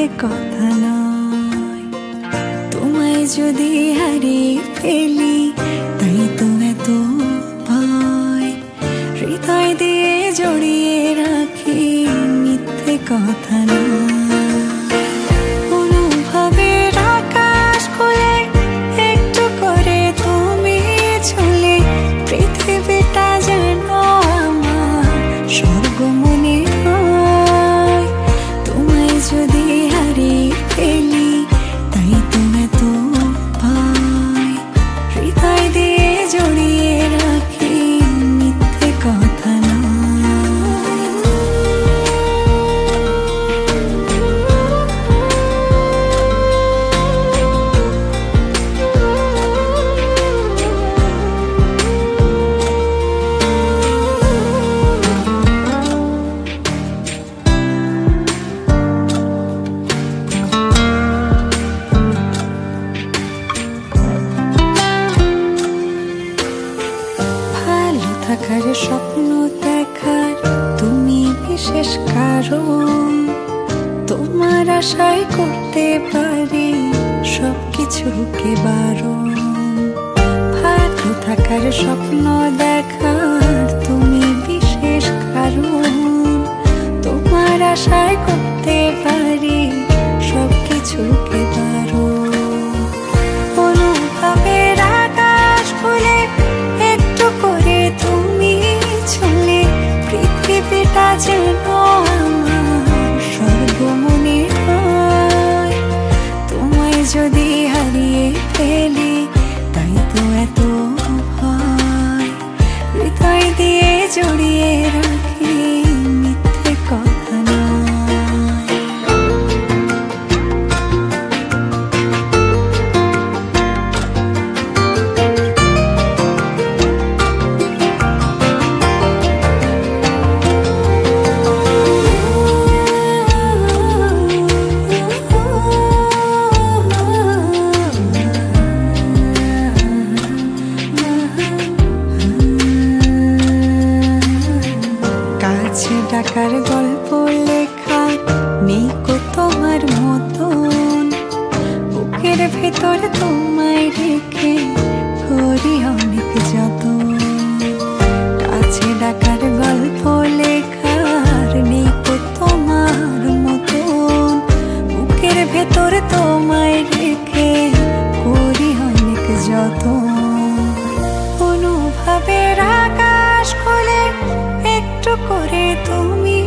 মিথ্যে কথা নয়। তোমায় যদি হারিয়ে ফেলি, তাই তো এত ভয়। হৃদয় দিয়ে জড়িয়ে রাখি মিথ্যে কথা থাকার স্বপ্ন দেখার তুমি বিশেষ কারণ। তোমার আশায় করতে পারি সবকিছুকে বারণ। ভালো থাকার স্বপ্ন দেখার তুমি বিশেষ কারণ। তোমার আশায় করতে পারি দিয়ে জড়িয়ে ডাকার গল্প লেখা কো তোমার মতন। বুকের ভেতর তোমায় রেখে করে তুমি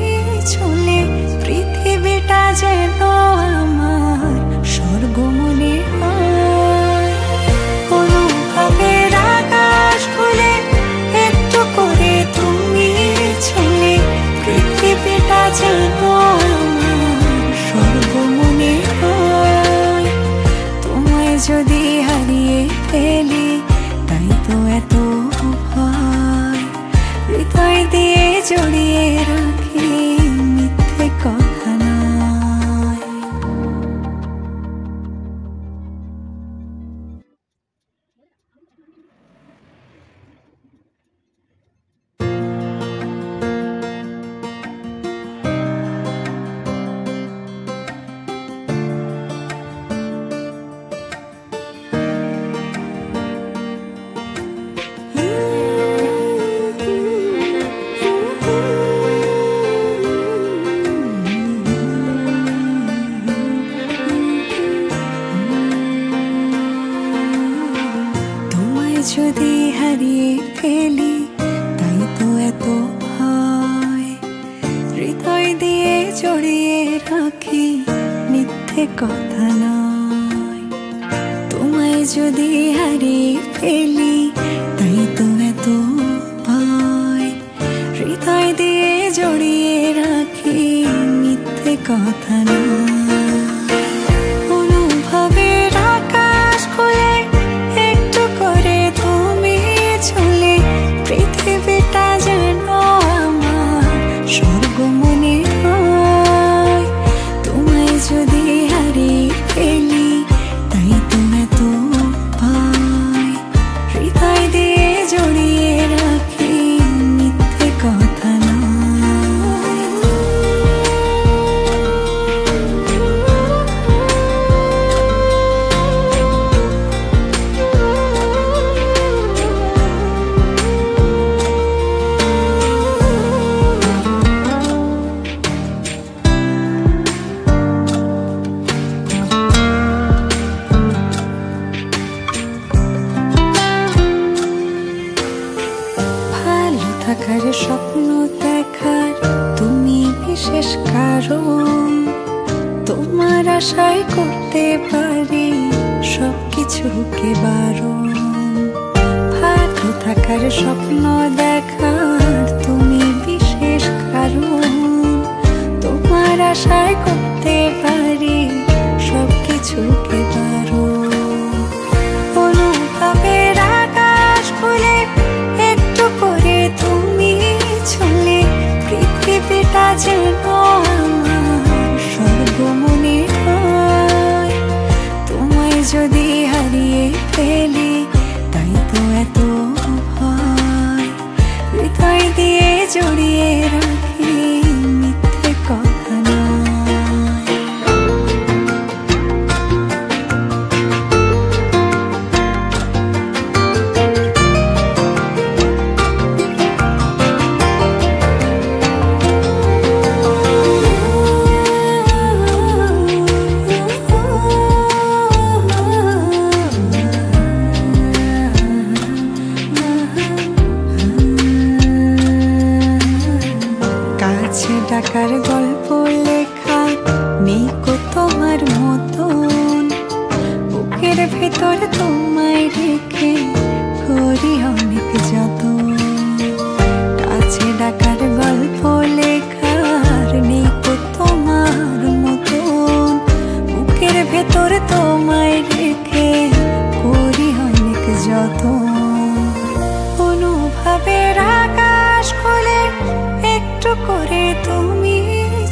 চলে পৃথিবীটা যেন আমার দিয়ে জড়িয়ে হারিয়ে ফেলি, তাই তো এত হৃদয় দিয়ে জড়িয়ে রাখি, মিথ্যে কথা নয়। তোমায় যদি হারিয়ে ফেলি, তাই তো এত ভয়। হৃদয় দিয়ে জড়িয়ে রাখি, মিথ্যে কথা নয়। থাকার স্বপ্ন দেখার, তুমি বিশেষ কারণ। তোমার আশায় করতে পারি সব কিছুকে বারণ। ভালো থাকার স্বপ্ন দেখার, তুমি বিশেষ কারণ। তোমার আশায় করতে जोड़िए रंग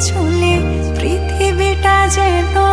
ঝুলে পৃথিবীটা যেন